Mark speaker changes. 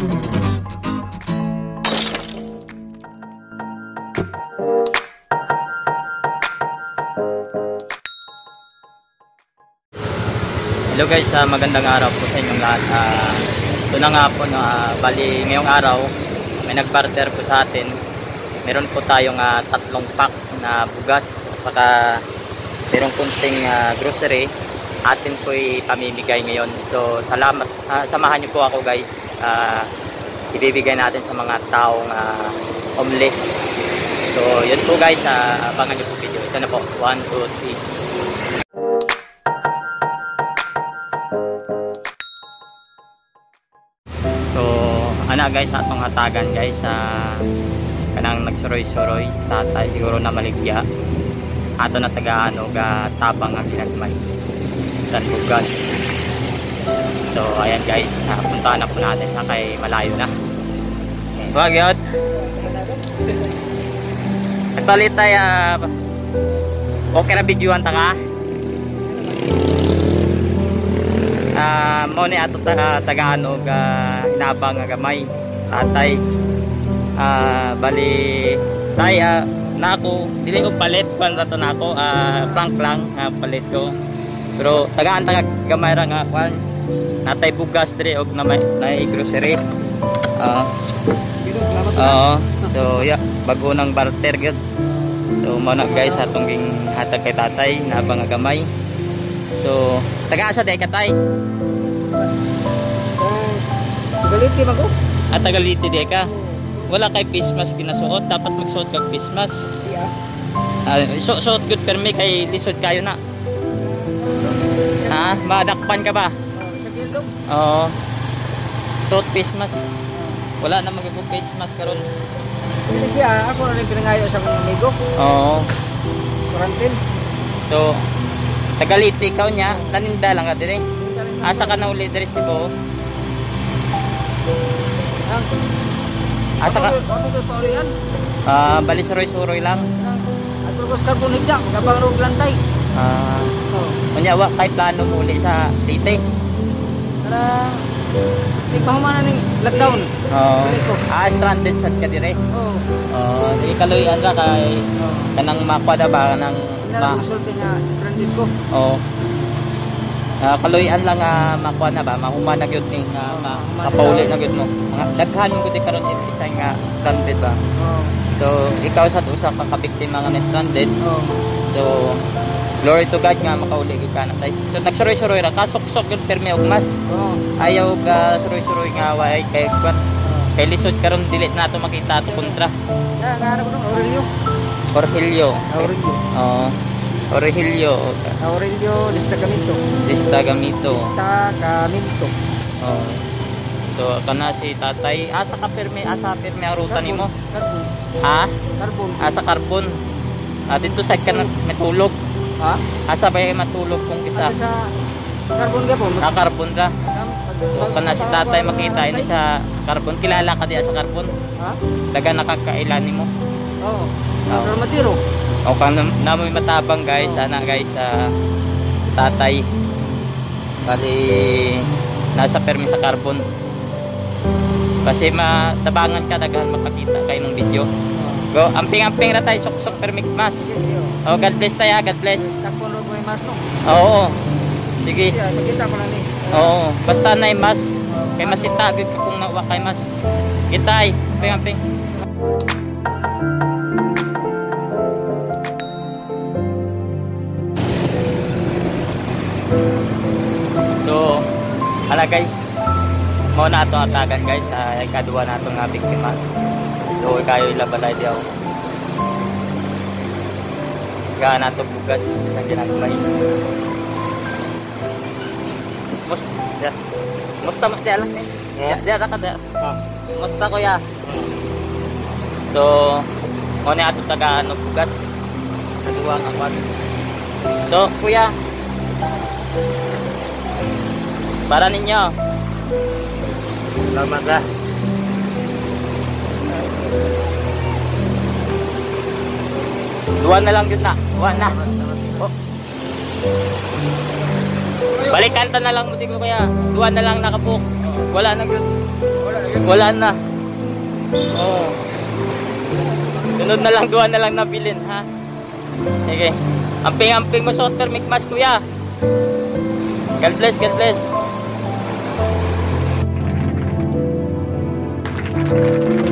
Speaker 1: Hello guys, uh, magandang araw po sa inyong lahat. Uh, ito na nga po, no, uh, bali ngayong araw, may nagbarter po sa atin. Meron po tayong uh, tatlong pack na bugas, at saka merong kunting uh, grocery. Atin po pamimigay ngayon. So, salamat. Uh, samahan niyo po ako guys. Uh, ibibigay natin sa mga taong uh, homeless. So, yun po guys. Uh, abangan niyo po video. Ito na po. 1, 2, 3. ana guys atong hatagan guys sa uh, kanang nagsuroy-suroy tatay siguro na maligya ato na taga ano ga tabang ang ginagmay san bugas so ayan guys. Uh, puntahan na po natin sa kay malayo na. Wag yun. Nagpalit tayo uh, okay na videoan ta ka uh, mo ni ato taga, taga ano ga hinabang nga gamay. Tatay. Uh, bali tay uh, nako dili ko palit pan rato nako uh, prank lang uh, palit ko. Pero tagaan taga gamay ra nga kwan natay bugas diri og na may, may grocery uh, uh, so yeah bago nang barter gyud so mo na guys atong ging hatag kay tatay nabang nga gamay so taga asa day katay
Speaker 2: Tagaliti man ko.
Speaker 1: At tagaliti di ka. Wala kay face mask kinasuot, dapat magsuot kag face mask.
Speaker 2: Yeah.
Speaker 1: Ah, so suot good permi kay lisod kayo na. Ha? Madakpan ka ba?
Speaker 2: Bilog.
Speaker 1: Oo. Suot face mask. Wala na magiging face mask karon.
Speaker 2: Hindi siya, ako na rin pinangayo sa akong amigo.
Speaker 1: Oo.
Speaker 2: Quarantine.
Speaker 1: So tagaliti ka niya, taninda lang ka dire. Asa ka na uli dire si Bo? Asa ka?
Speaker 2: Ako kay paulian.
Speaker 1: Ah, bali suroy-suroy lang.
Speaker 2: Ato ko sa karbon higda, gabang rog lantay.
Speaker 1: Ah,
Speaker 2: Oh.
Speaker 1: kunya wa kay plano mo uli sa Leyte.
Speaker 2: Para di pa humana ning lockdown.
Speaker 1: Oo. Ah, stranded sad ka dire.
Speaker 2: Oh.
Speaker 1: Oo, di kaloy ra kay
Speaker 2: Oh.
Speaker 1: kanang makwada ba kanang ma
Speaker 2: resulta nga stranded ko.
Speaker 1: Oo. Ah, kaloyan lang nga makuha na ba mahuma na gyud ning uh, ma kapauli na gyud mo. Mga daghan gud karon isa nga stranded ba.
Speaker 2: Oh.
Speaker 1: So, ikaw sa usa ka kabiktima nga stranded.
Speaker 2: Oh.
Speaker 1: So, glory to God nga makauli gyud ka na tay. So, nagsuroy-suroy ra kasok-sok gyud permi og mas. Ayaw ga suroy-suroy nga way kay kwan. Kay lisod karon dili na to makita sa kontra.
Speaker 2: Ya, ngarap ko Aurelio.
Speaker 1: Cornelio.
Speaker 2: Aurelio.
Speaker 1: Oo. Aurelio.
Speaker 2: Aurelio Destagamento.
Speaker 1: Dista gamito.
Speaker 2: Destagamento.
Speaker 1: Oo. So, kana si tatay. Asa ka permi, asa permi ang ruta nimo?
Speaker 2: Carbon.
Speaker 1: Ha?
Speaker 2: Carbon.
Speaker 1: Asa carbon. Ah, dito sa ka na matulog.
Speaker 2: Ha?
Speaker 1: Asa ba yung matulog kung
Speaker 2: Asa
Speaker 1: kisa?
Speaker 2: sa carbon gapon.
Speaker 1: Na carbon ra. So, kana si tatay makita ini sa carbon. Kilala ka diya sa carbon.
Speaker 2: Ha?
Speaker 1: Daga nakakailan nimo.
Speaker 2: Oo.
Speaker 1: Oo.
Speaker 2: Pero matiro.
Speaker 1: O kang nam namoy matabang guys, sana guys sa tatay. Bali nasa permi sa carbon. Kasi matabangan ka daghan makakita kayo ng video. Go, amping-amping ra tayo sok-sok permik mas. Oh, God bless tayo, God bless.
Speaker 2: Takpon ro may mas no.
Speaker 1: Oo. Sige.
Speaker 2: Makita ko na ni.
Speaker 1: Oo, basta na mas. Kay masita gid kung nawa kay mas. Kitay, amping-amping. So, hala guys. Mo na ato atagan guys, ay kaduwa na atong biktima. So, kayo ilabalay diaw. Ga na to bugas sa ginagmay. Must, ya. Musta mas dia lang eh. Ya, dia ra ka dia. Musta ko ya. So, mo ni ato taga ano bugas. Kaduwa nga kwan. So, kuya, para ninyo. Salamat ah. Duwan na lang yun na. Duwan na. Oh. Balik kanta na lang mo ko kaya. Duwan na lang nakapok. Wala na yun.
Speaker 2: Wala na.
Speaker 1: Oh. Sunod na lang duwan na lang nabilin ha. Sige. Amping-amping mo sotter mikmas kuya. God bless, God bless. Thank you.